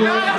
Deus,